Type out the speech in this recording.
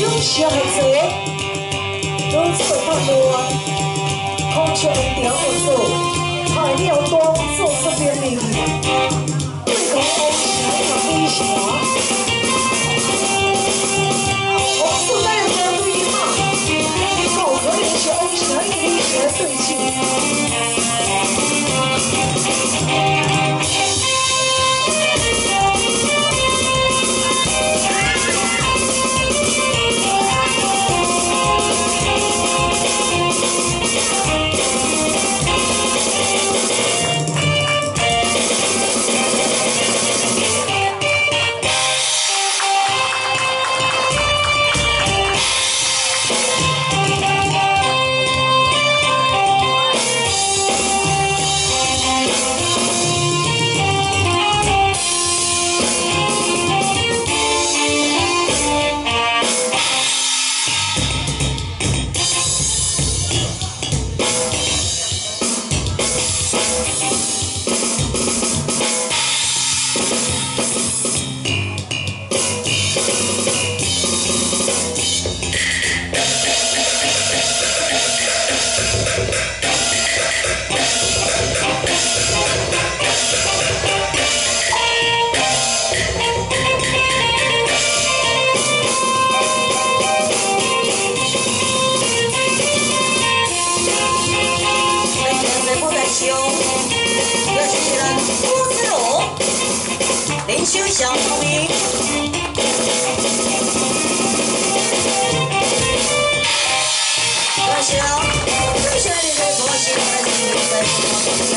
有些学生，都睡不着啊，苦笑不停，困不着，还要多做十遍题。就像风铃。我想，最下的人多喜欢你，我在梦想。